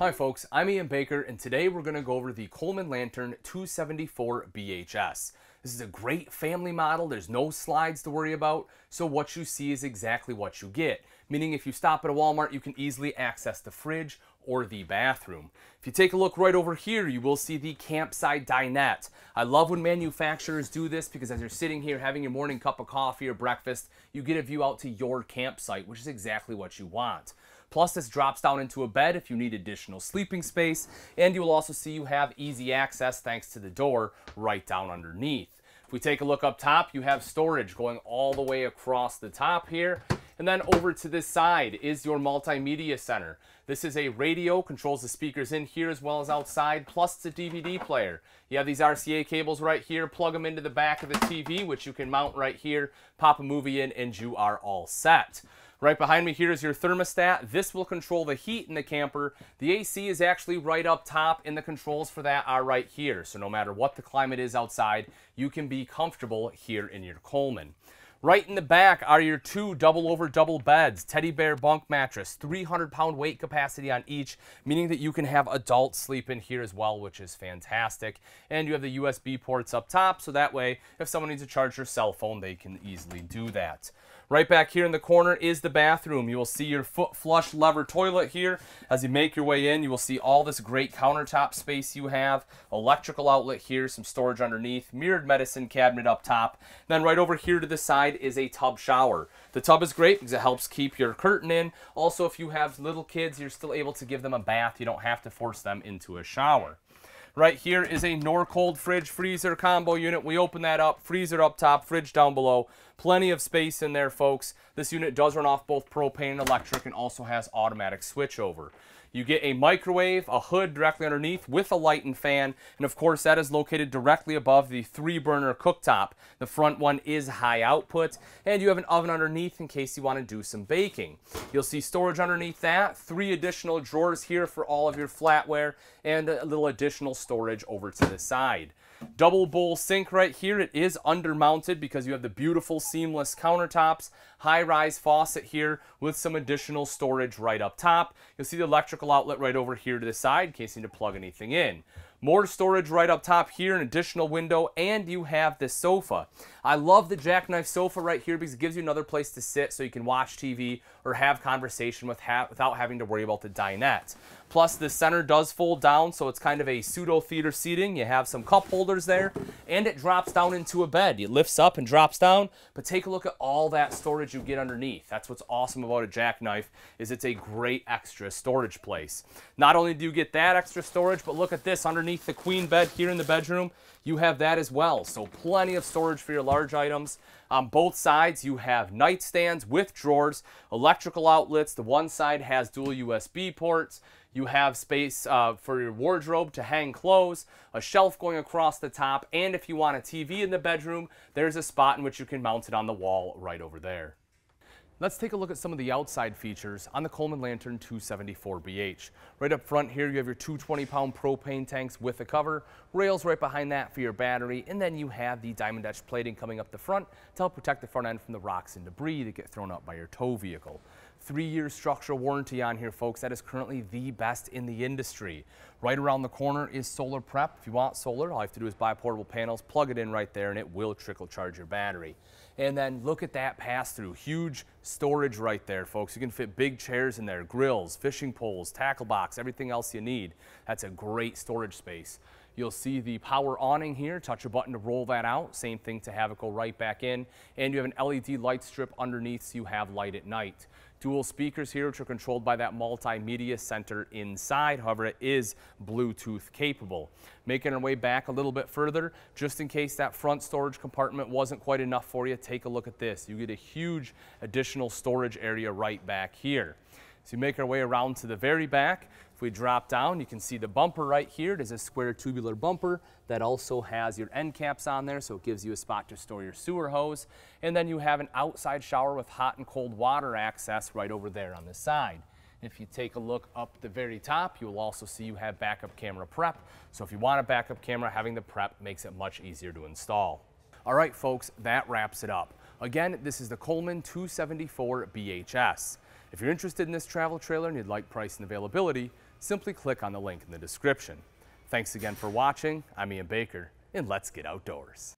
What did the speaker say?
Hi folks, I'm Ian Baker and today we're going to go over the Coleman Lantern 274 BHS. This is a great family model, there's no slides to worry about, so what you see is exactly what you get. Meaning if you stop at a Walmart, you can easily access the fridge or the bathroom. If you take a look right over here, you will see the camp side dinette. I love when manufacturers do this because as you're sitting here having your morning cup of coffee or breakfast, you get a view out to your campsite, which is exactly what you want. Plus this drops down into a bed if you need additional sleeping space, and you will also see you have easy access thanks to the door right down underneath. If we take a look up top, you have storage going all the way across the top here. And then over to this side is your multimedia center. This is a radio, controls the speakers in here as well as outside, plus it's a DVD player. You have these RCA cables right here, plug them into the back of the TV, which you can mount right here, pop a movie in, and you are all set. Right behind me here is your thermostat. This will control the heat in the camper. The AC is actually right up top and the controls for that are right here. So no matter what the climate is outside, you can be comfortable here in your Coleman. Right in the back are your two double over double beds, teddy bear bunk mattress, 300 pound weight capacity on each, meaning that you can have adults sleep in here as well, which is fantastic. And you have the USB ports up top, so that way if someone needs to charge their cell phone, they can easily do that. Right back here in the corner is the bathroom. You will see your foot flush lever toilet here. As you make your way in, you will see all this great countertop space you have. Electrical outlet here, some storage underneath, mirrored medicine cabinet up top. Then right over here to the side is a tub shower. The tub is great because it helps keep your curtain in. Also, if you have little kids, you're still able to give them a bath. You don't have to force them into a shower. Right here is a Norcold fridge freezer combo unit. We open that up, freezer up top, fridge down below. Plenty of space in there, folks. This unit does run off both propane and electric and also has automatic switchover. You get a microwave, a hood directly underneath with a light and fan, and of course that is located directly above the three burner cooktop. The front one is high output, and you have an oven underneath in case you want to do some baking. You'll see storage underneath that, three additional drawers here for all of your flatware, and a little additional storage over to the side. Double bowl sink right here. It is undermounted because you have the beautiful seamless countertops. High-rise faucet here with some additional storage right up top. You'll see the electrical outlet right over here to the side in case you need to plug anything in. More storage right up top here, an additional window, and you have this sofa. I love the jackknife sofa right here because it gives you another place to sit so you can watch TV or have conversation with ha without having to worry about the dinette. Plus, the center does fold down, so it's kind of a pseudo theater seating. You have some cup holders there, and it drops down into a bed. It lifts up and drops down, but take a look at all that storage you get underneath. That's what's awesome about a jackknife, is it's a great extra storage place. Not only do you get that extra storage, but look at this underneath the queen bed here in the bedroom. You have that as well, so plenty of storage for your large items. On both sides, you have nightstands with drawers, electrical outlets. The one side has dual USB ports. You have space uh, for your wardrobe to hang clothes, a shelf going across the top, and if you want a TV in the bedroom, there's a spot in which you can mount it on the wall right over there. Let's take a look at some of the outside features on the Coleman Lantern 274BH. Right up front here, you have your 220 pound propane tanks with a cover, rails right behind that for your battery, and then you have the diamond etched plating coming up the front to help protect the front end from the rocks and debris that get thrown up by your tow vehicle. Three-year structural warranty on here, folks. That is currently the best in the industry. Right around the corner is solar prep. If you want solar, all you have to do is buy portable panels, plug it in right there, and it will trickle charge your battery. And then look at that pass-through. Huge storage right there, folks. You can fit big chairs in there, grills, fishing poles, tackle box, everything else you need. That's a great storage space. You'll see the power awning here. Touch a button to roll that out. Same thing to have it go right back in. And you have an LED light strip underneath so you have light at night. Dual speakers here, which are controlled by that multimedia center inside. However, it is Bluetooth capable. Making our way back a little bit further, just in case that front storage compartment wasn't quite enough for you, take a look at this. You get a huge additional storage area right back here. So you make our way around to the very back. If we drop down, you can see the bumper right here. It is a square tubular bumper that also has your end caps on there, so it gives you a spot to store your sewer hose. And then you have an outside shower with hot and cold water access right over there on the side. If you take a look up the very top, you will also see you have backup camera prep. So if you want a backup camera, having the prep makes it much easier to install. All right, folks, that wraps it up. Again, this is the Coleman 274 BHS. If you're interested in this travel trailer and you'd like price and availability, simply click on the link in the description. Thanks again for watching. I'm Ian Baker, and let's get outdoors.